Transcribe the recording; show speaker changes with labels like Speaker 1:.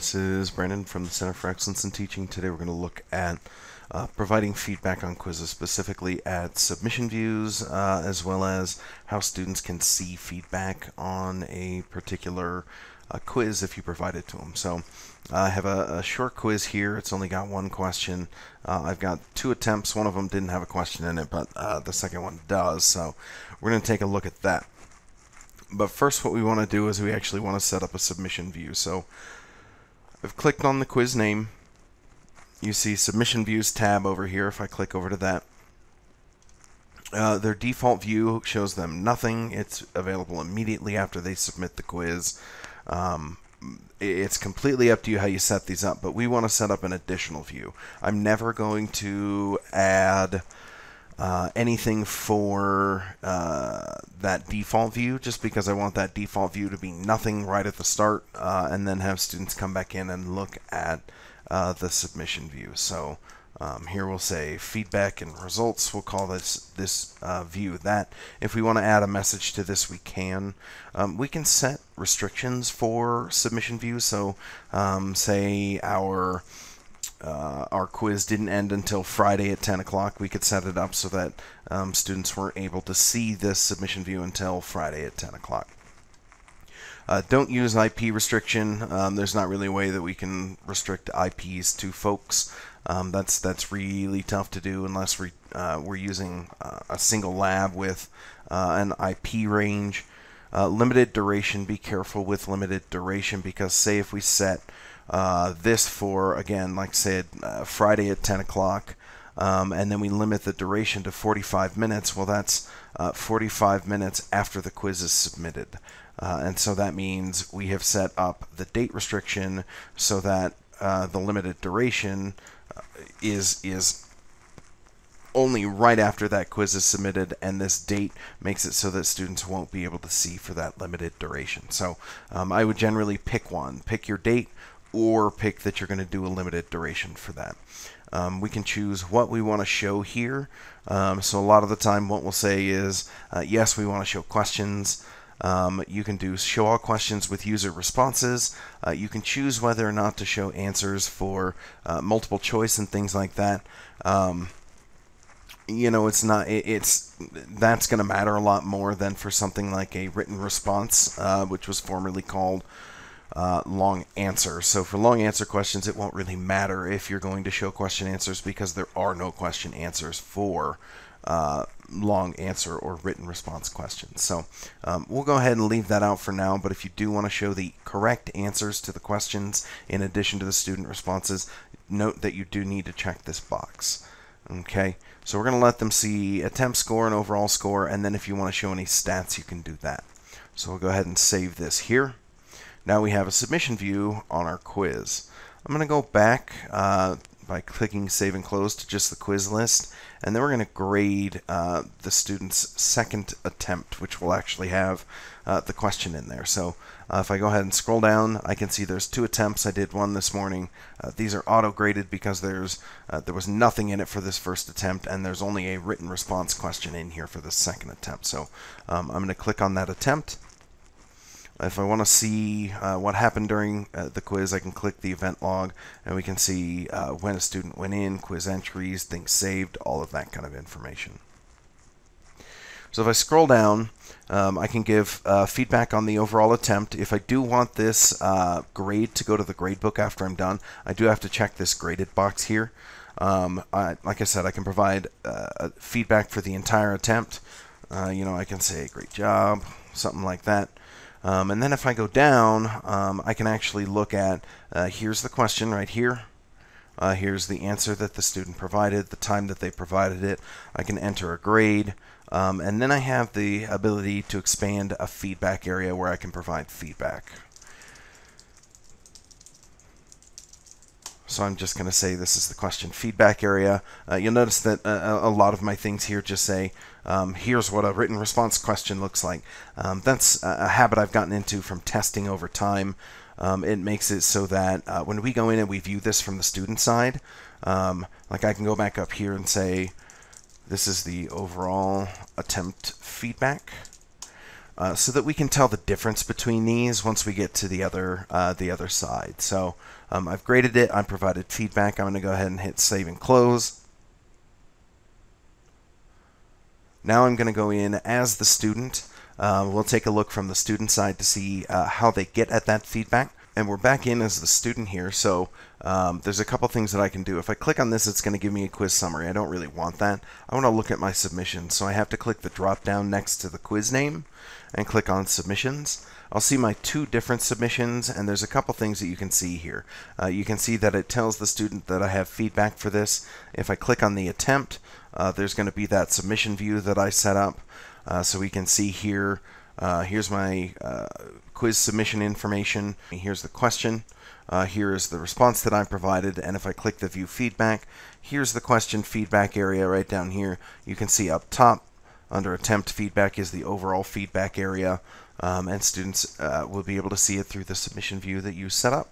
Speaker 1: This is Brandon from the Center for Excellence in Teaching. Today we're going to look at uh, providing feedback on quizzes, specifically at submission views, uh, as well as how students can see feedback on a particular uh, quiz if you provide it to them. So I have a, a, short quiz here. It's only got one question. Uh, I've got two attempts. One of them didn't have a question in it, but uh, the second one does. So we're going to take a look at that. But first what we want to do is we actually want to set up a submission view. So I've clicked on the quiz name. You see submission views tab over here if I click over to that. Uh, their default view shows them nothing. It's available immediately after they submit the quiz. Um, it's completely up to you how you set these up, but we want to set up an additional view. I'm never going to add uh, anything for uh, that default view just because I want that default view to be nothing right at the start uh, and then have students come back in and look at uh, the submission view. So um, here we'll say feedback and results. We'll call this this uh, view that. If we want to add a message to this, we can. Um, we can set restrictions for submission views. So um, say our uh, our quiz didn't end until Friday at 10 o'clock, we could set it up so that um, students weren't able to see this submission view until Friday at 10 o'clock. Uh, don't use IP restriction. Um, there's not really a way that we can restrict IPs to folks. Um, that's that's really tough to do unless we, uh, we're using uh, a single lab with uh, an IP range. Uh, limited duration, be careful with limited duration because say if we set uh, this for, again, like I said, uh, Friday at 10 o'clock. Um, and then we limit the duration to 45 minutes. Well, that's uh, 45 minutes after the quiz is submitted. Uh, and so that means we have set up the date restriction so that uh, the limited duration is is only right after that quiz is submitted, and this date makes it so that students won't be able to see for that limited duration. So um, I would generally pick one. Pick your date, or pick that you're going to do a limited duration for that. Um, we can choose what we want to show here. Um, so a lot of the time what we'll say is, uh, yes, we want to show questions. Um, you can do show all questions with user responses. Uh, you can choose whether or not to show answers for uh, multiple choice and things like that. Um, you know, it's not, it, it's, that's going to matter a lot more than for something like a written response, uh, which was formerly called uh, long answer. So for long answer questions, it won't really matter if you're going to show question answers because there are no question answers for uh, long answer or written response questions. So um, we'll go ahead and leave that out for now, but if you do want to show the correct answers to the questions in addition to the student responses, note that you do need to check this box. Okay, so we're going to let them see attempt score and overall score, and then if you want to show any stats, you can do that. So we'll go ahead and save this here. Now we have a submission view on our quiz. I'm going to go back uh, by clicking Save and Close to just the quiz list, and then we're going to grade uh, the student's second attempt, which will actually have uh, the question in there. So uh, if I go ahead and scroll down, I can see there's two attempts. I did one this morning. Uh, these are auto-graded because there's uh, there was nothing in it for this first attempt, and there's only a written response question in here for the second attempt. So um, I'm going to click on that attempt. If I want to see uh, what happened during uh, the quiz, I can click the event log and we can see uh, when a student went in, quiz entries, things saved, all of that kind of information. So if I scroll down, um, I can give uh, feedback on the overall attempt. If I do want this uh, grade to go to the gradebook after I'm done, I do have to check this graded box here. Um, I, like I said, I can provide uh, feedback for the entire attempt. you know, I can say great job, something like that. Um, and then if I go down, um, I can actually look at, uh, here's the question right here. Uh, here's the answer that the student provided, the time that they provided it. I can enter a grade. Um, and then I have the ability to expand a feedback area where I can provide feedback. So I'm just going to say this is the question feedback area. Uh, you'll notice that uh, a lot of my things here just say, um, here's what a written response question looks like. Um, that's a habit I've gotten into from testing over time. Um, it makes it so that uh, when we go in and we view this from the student side, um, like I can go back up here and say, this is the overall attempt feedback. uh, so that we can tell the difference between these once we get to the other uh, the other side. So um, I've graded it. I've provided feedback. I'm going to go ahead and hit save and close. Now I'm going to go in as the student. Uh, we'll take a look from the student side to see uh, how they get at that feedback. And we're back in as the student here, so um, there's a couple things that I can do. If I click on this, it's going to give me a quiz summary. I don't really want that. I want to look at my submissions, so I have to click the drop down next to the quiz name and click on submissions. I'll see my two different submissions, and there's a couple things that you can see here. Uh, you can see that it tells the student that I have feedback for this. If I click on the attempt, uh, there's going to be that submission view that I set up. Uh, so we can see here, uh, here's my uh, quiz submission information. Here's the question. Uh, here is the response that I provided, and if I click the view feedback, here's the question feedback area right down here. You can see up top under attempt feedback is the overall feedback area, um, and students uh, will be able to see it through the submission view that you set up.